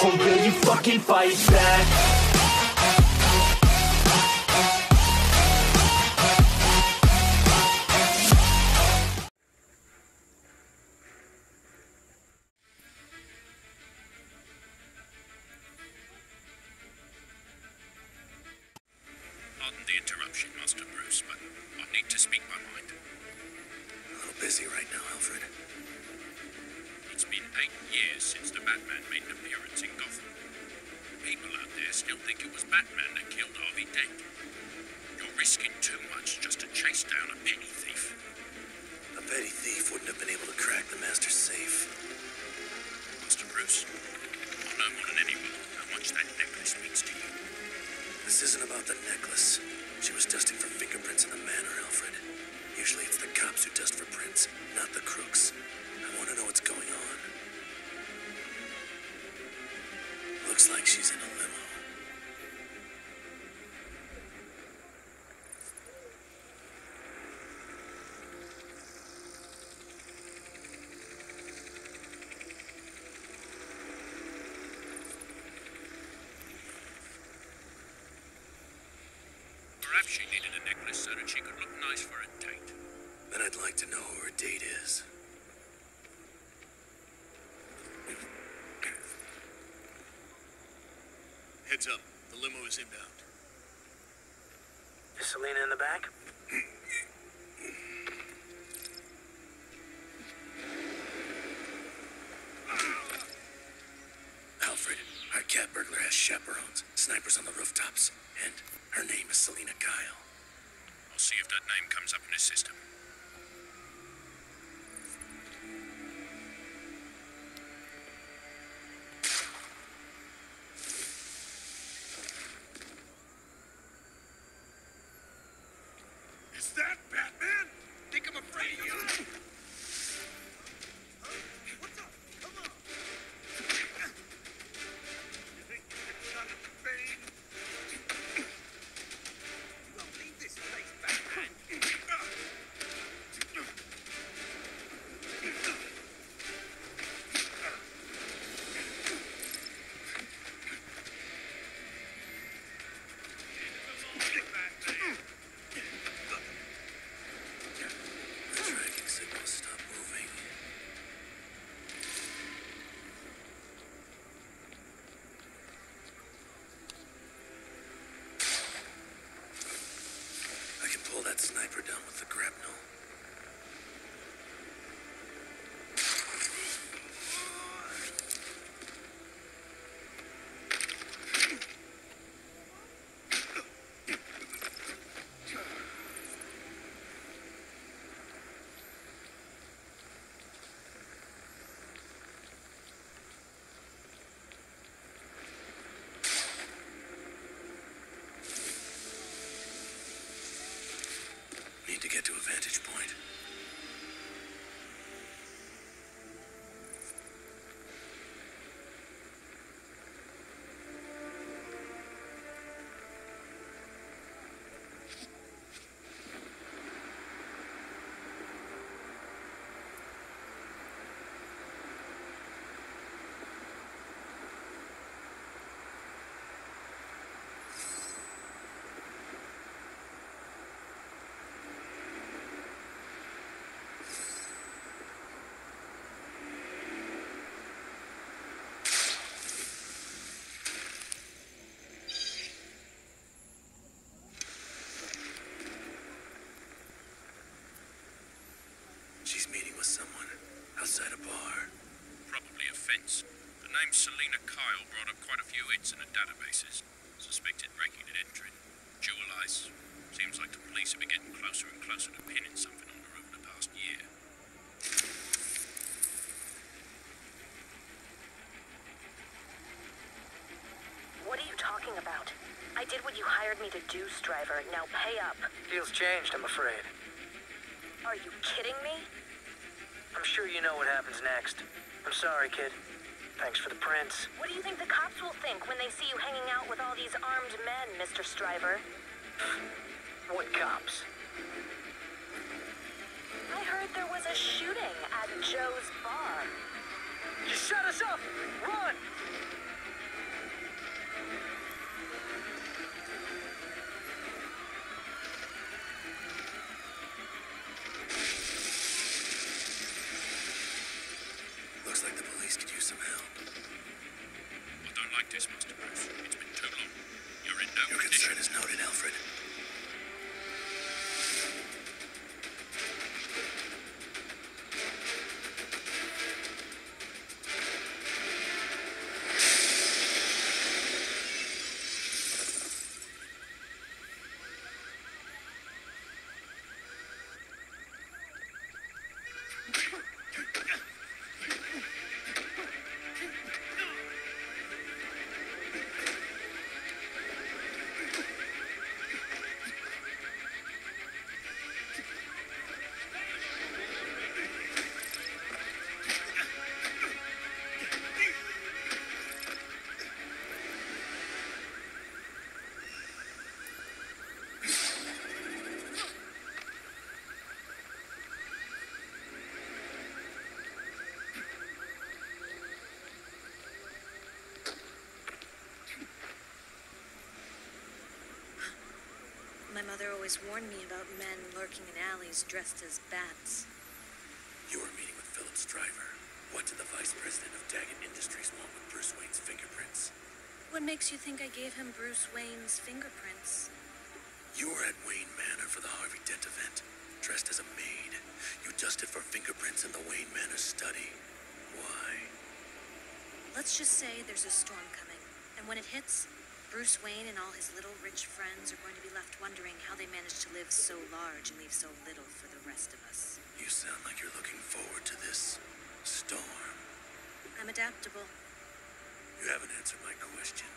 Or will you fucking fight back? She needed a necklace so that she could look nice for a date. Then I'd like to know who her date is. Heads up. The limo is inbound. Is Selina in the back? Alfred, our cat burglar has on the rooftops, and her name is Selina Kyle. I'll see if that name comes up in his system. That sniper down with the grapnel. To get to a vantage point. Probably. The name Selina Kyle brought up quite a few hits in the databases. Suspected breaking and entering. Jewel ice. Seems like the police have been getting closer and closer to pinning something on her over the past year. What are you talking about? I did what you hired me to do, Stryver. Now pay up. Deal's changed, I'm afraid. Are you kidding me? I'm sure you know what happens next. I'm sorry, kid. Thanks for the prints. What do you think the cops will think when they see you hanging out with all these armed men, Mr. Stryver? What cops? I heard there was a shooting at Joe's bar. You shut us up! Run! Practice, Master Bruce. It's been too long. You're in no Your condition. concern is noted, Alfred. Mother always warned me about men lurking in alleys dressed as bats. You were meeting with Phillip Stryver. What did the vice president of Daggett Industries want with Bruce Wayne's fingerprints? What makes you think I gave him Bruce Wayne's fingerprints? You were at Wayne Manor for the Harvey Dent event, dressed as a maid. You dusted for fingerprints in the Wayne Manor study. Why? Let's just say there's a storm coming, and when it hits, Bruce Wayne and all his little rich friends are going to be left wondering how they managed to live so large and leave so little for the rest of us. You sound like you're looking forward to this storm. I'm adaptable. You haven't answered my question.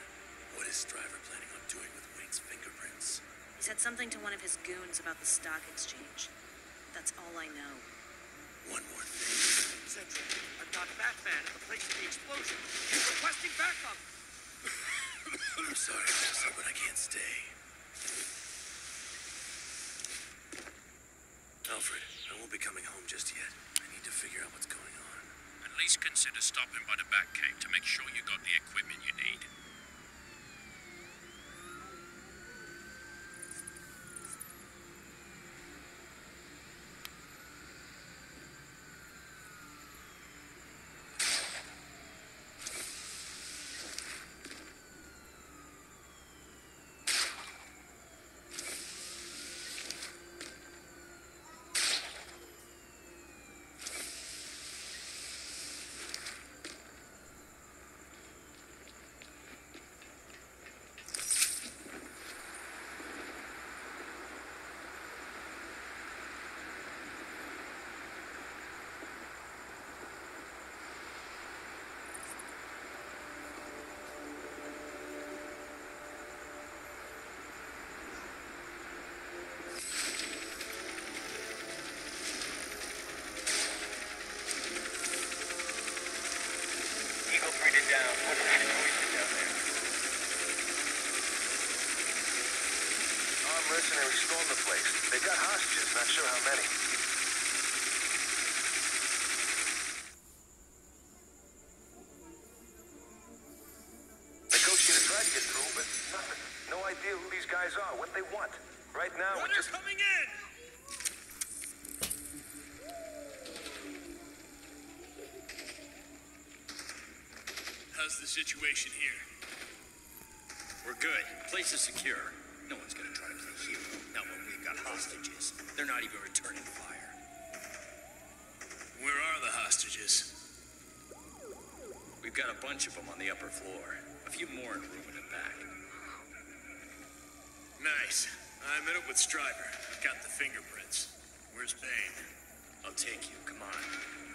What is Stryver planning on doing with Wayne's fingerprints? He said something to one of his goons about the stock exchange. That's all I know. One more thing. Central. I've got Batman at the place of the explosion. He's requesting backup. I'm sorry, Russell, but I can't stay. Alfred, I won't be coming home just yet. I need to figure out what's going on. At least consider stopping by the Batcave to make sure you got the equipment you need. Eagle 3 to down. What's the situation down there? Armed mercenaries stormed the place. They've got hostages, not sure how many. Negotiator tried to get through, but nothing. No idea who these guys are, what they want. Right now, we're just... coming in. How's the situation here? We're good. Place is secure. No one's gonna try to play hero. Not when we've got hostages. They're not even returning fire. Where are the hostages? We've got a bunch of them on the upper floor. A few more in a room in the back. Nice. I met up with Stryver. Got the fingerprints. Where's Bane? I'll take you. Come on.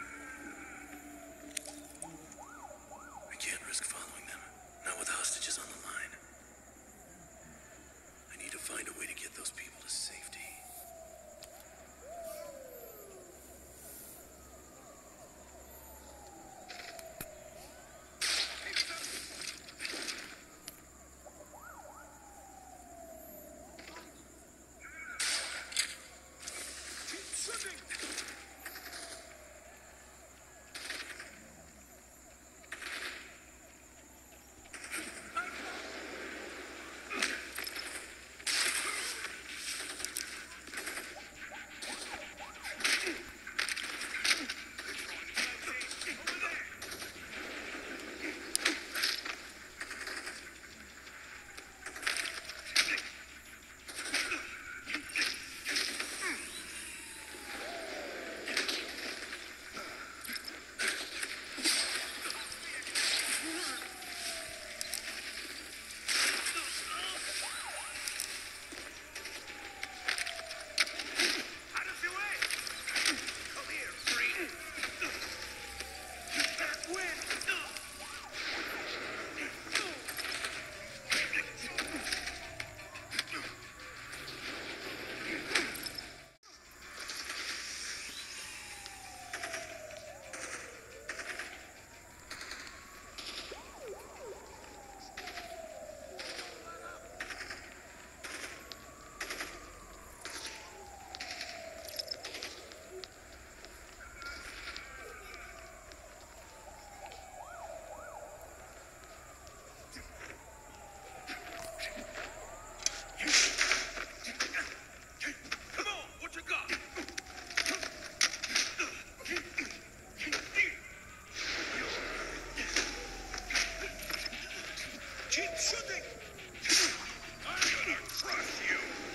I'm gonna crush you!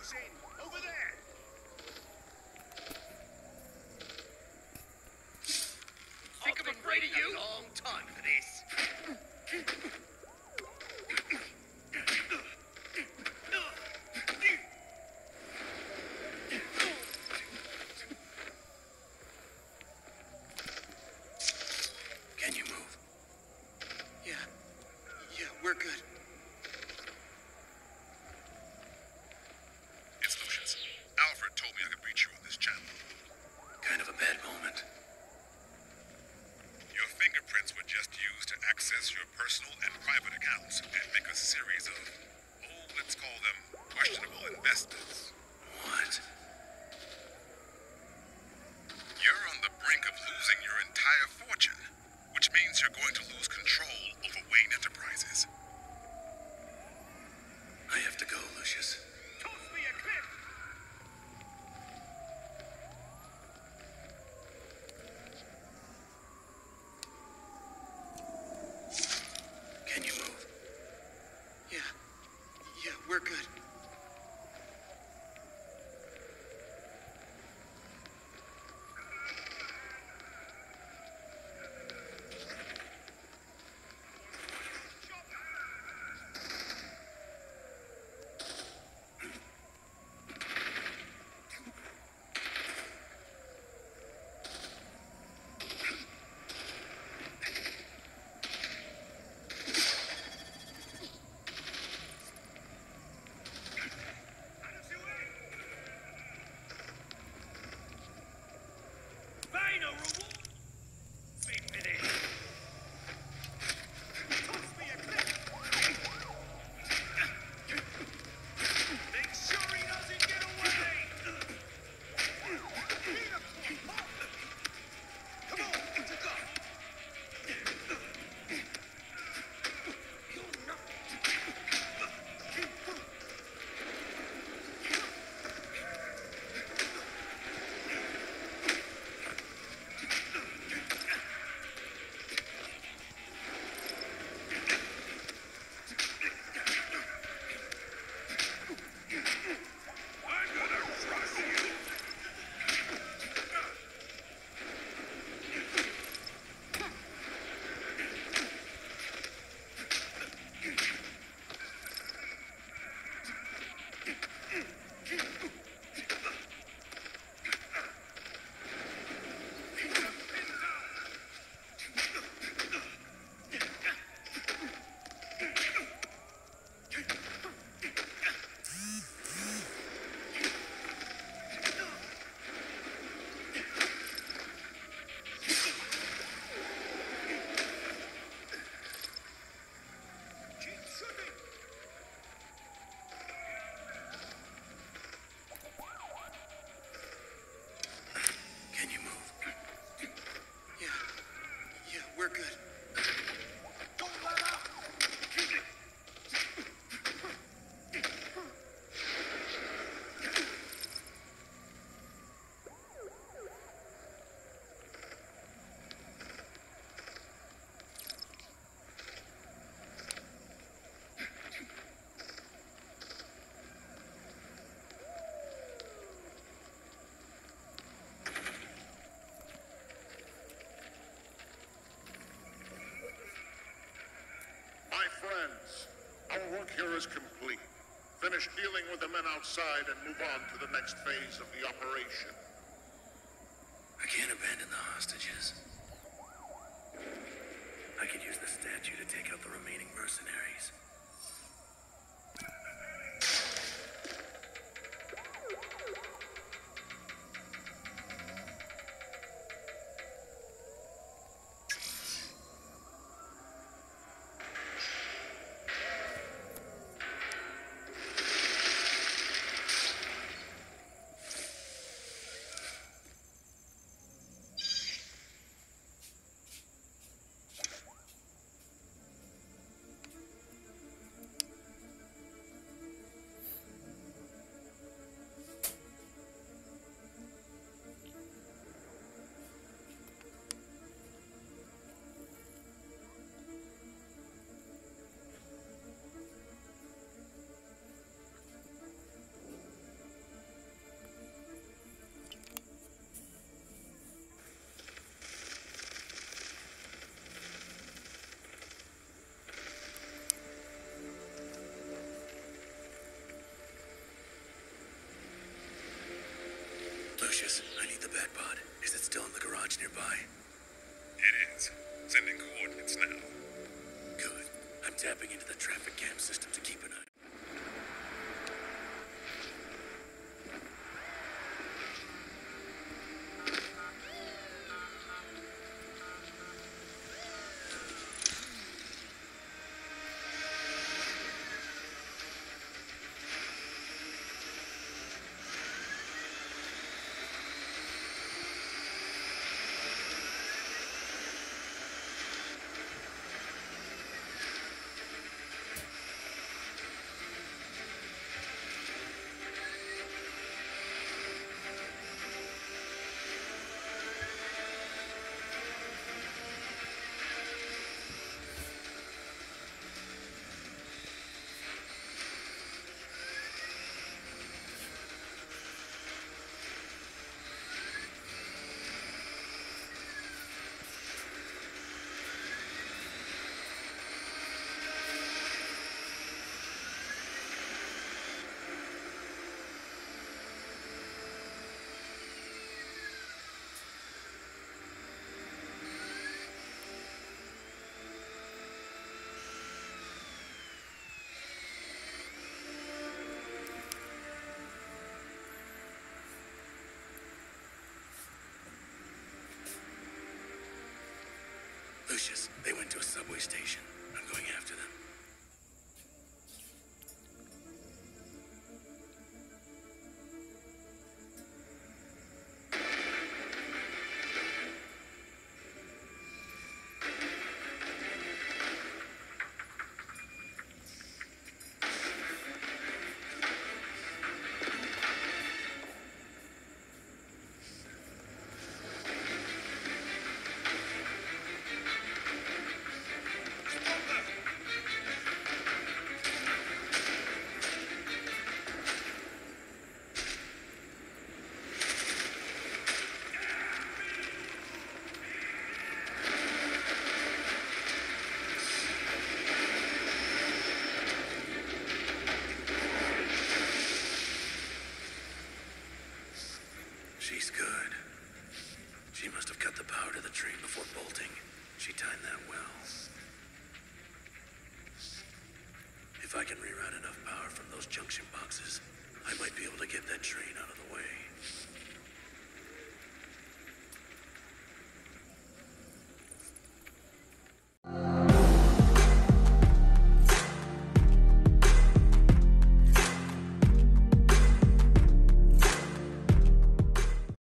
Goes in. Over there. losing your entire fortune, which means you're going to lose control over Wayne Enterprises. I have to go, Lucius. Friends, our work here is complete. Finish dealing with the men outside and move on to the next phase of the operation. I can't abandon the hostages. I could use the statue to take out the remaining mercenaries. Lucius, I need the Bat-Pod. Is it still in the garage nearby? It is. Sending coordinates now. Good. I'm tapping into the traffic cam system to keep an eye. They went to a subway station.